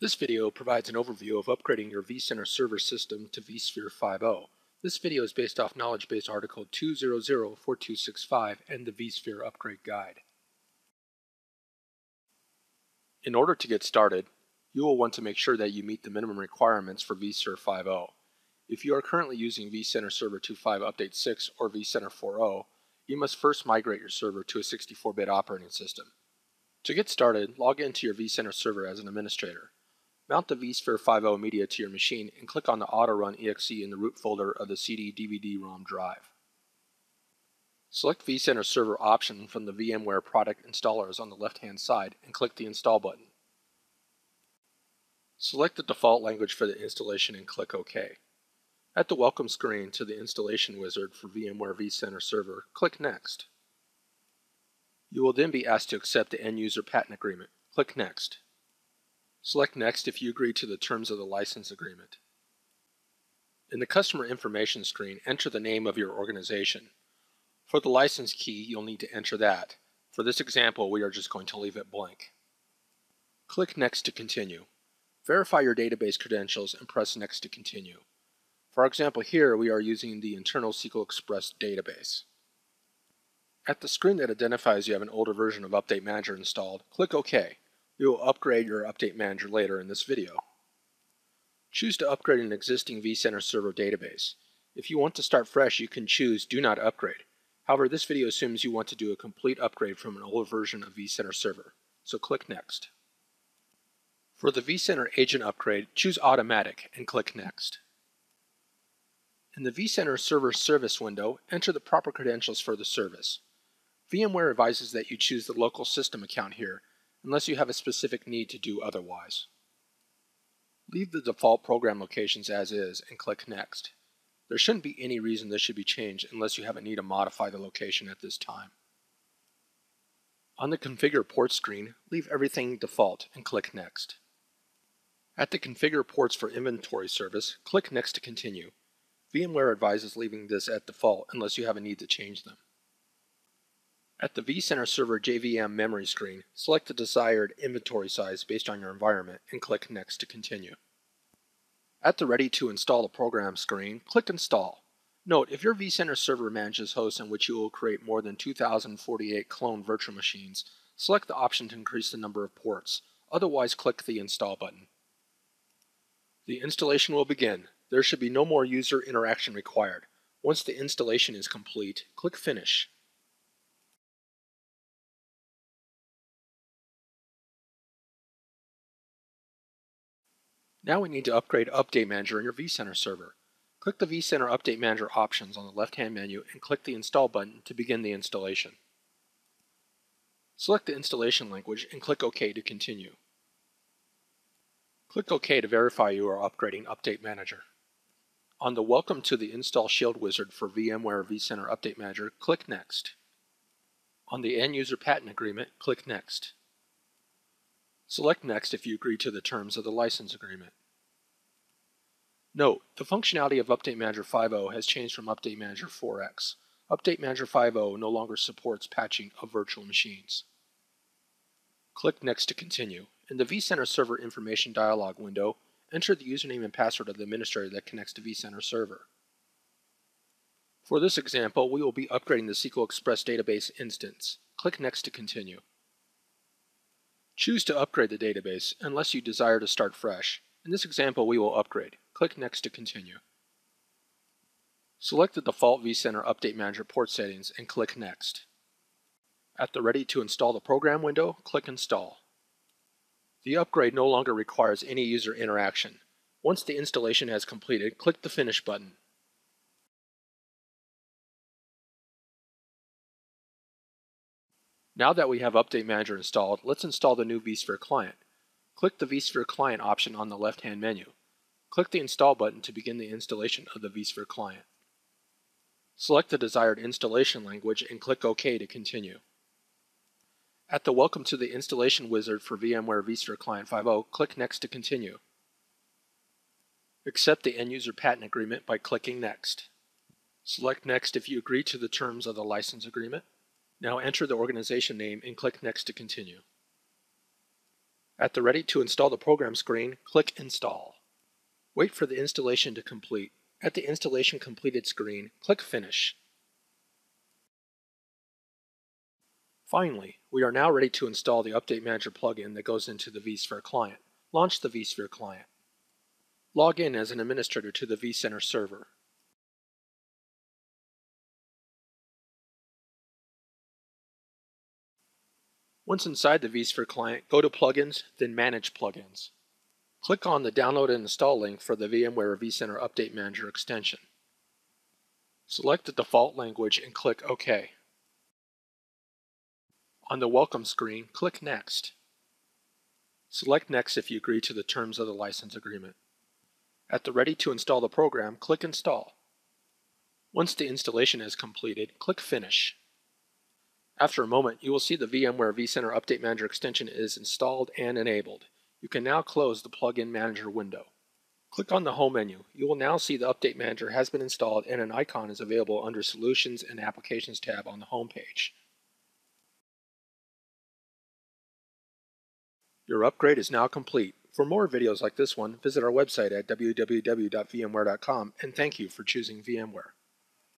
This video provides an overview of upgrading your vCenter server system to vSphere 5.0. This video is based off knowledge base article 2004265 and the vSphere upgrade guide. In order to get started, you will want to make sure that you meet the minimum requirements for vSphere 5.0. If you are currently using vCenter Server 2.5 Update 6 or vCenter 4.0, you must first migrate your server to a 64-bit operating system. To get started, log into your vCenter server as an administrator. Mount the vSphere 5.0 media to your machine and click on the Autorun exe in the root folder of the CD DVD-ROM drive. Select vCenter Server option from the VMware product installers on the left-hand side and click the Install button. Select the default language for the installation and click OK. At the welcome screen to the installation wizard for VMware vCenter Server, click Next. You will then be asked to accept the end user patent agreement. Click Next. Select Next if you agree to the terms of the license agreement. In the customer information screen, enter the name of your organization. For the license key, you'll need to enter that. For this example, we are just going to leave it blank. Click Next to continue. Verify your database credentials and press Next to continue. For our example, here we are using the internal SQL Express database. At the screen that identifies you have an older version of Update Manager installed, click OK. We will upgrade your Update Manager later in this video. Choose to upgrade an existing vCenter server database. If you want to start fresh, you can choose Do Not Upgrade. However, this video assumes you want to do a complete upgrade from an older version of vCenter server, so click Next. For the vCenter agent upgrade, choose Automatic and click Next. In the vCenter Server Service window, enter the proper credentials for the service. VMware advises that you choose the local system account here unless you have a specific need to do otherwise. Leave the default program locations as is and click Next. There shouldn't be any reason this should be changed unless you have a need to modify the location at this time. On the Configure Port screen, leave everything default and click Next. At the Configure Ports for Inventory service, click Next to continue. VMware advises leaving this at default unless you have a need to change them. At the vCenter Server JVM memory screen, select the desired inventory size based on your environment and click Next to continue. At the Ready to Install a Program screen, click Install. Note, if your vCenter server manages hosts in which you will create more than 2048 clone virtual machines, select the option to increase the number of ports. Otherwise, click the Install button. The installation will begin. There should be no more user interaction required. Once the installation is complete, click Finish. Now we need to upgrade Update Manager in your vCenter server. Click the vCenter Update Manager options on the left-hand menu and click the Install button to begin the installation. Select the installation language and click OK to continue. Click OK to verify you are upgrading Update Manager. On the Welcome to the Install Shield wizard for VMware vCenter Update Manager, click Next. On the End User Patent Agreement, click Next. Select Next if you agree to the terms of the license agreement. Note, the functionality of Update Manager 5.0 has changed from Update Manager 4x. Update Manager 5.0 no longer supports patching of virtual machines. Click Next to continue. In the vCenter Server Information dialog window, enter the username and password of the administrator that connects to vCenter Server. For this example, we will be upgrading the SQL Express database instance. Click Next to continue. Choose to upgrade the database unless you desire to start fresh. In this example, we will upgrade. Click Next to continue. Select the default vCenter Update Manager port settings and click Next. At the Ready to Install the Program window, click Install. The upgrade no longer requires any user interaction. Once the installation has completed, click the Finish button. Now that we have Update Manager installed, let's install the new vSphere client. Click the vSphere client option on the left-hand menu. Click the Install button to begin the installation of the vSphere client. Select the desired installation language and click OK to continue. At the Welcome to the Installation wizard for VMware vSphere Client 5.0, click Next to continue. Accept the End User Patent Agreement by clicking Next. Select Next if you agree to the terms of the license agreement. Now enter the organization name and click Next to continue. At the Ready to Install the Program screen, click Install. Wait for the installation to complete. At the Installation Completed screen, click Finish. Finally, we are now ready to install the Update Manager plugin that goes into the vSphere client. Launch the vSphere client. Log in as an administrator to the vCenter server. Once inside the vSphere client, go to Plugins, then Manage Plugins. Click on the Download and Install link for the VMware vCenter Update Manager extension. Select the default language and click OK. On the Welcome screen, click Next. Select Next if you agree to the terms of the license agreement. At the Ready to Install the program, click Install. Once the installation is completed, click Finish. After a moment, you will see the VMware vCenter Update Manager extension is installed and enabled. You can now close the Plugin Manager window. Click on the Home menu. You will now see the Update Manager has been installed and an icon is available under Solutions and Applications tab on the home page. Your upgrade is now complete. For more videos like this one, visit our website at www.vmware.com and thank you for choosing VMware.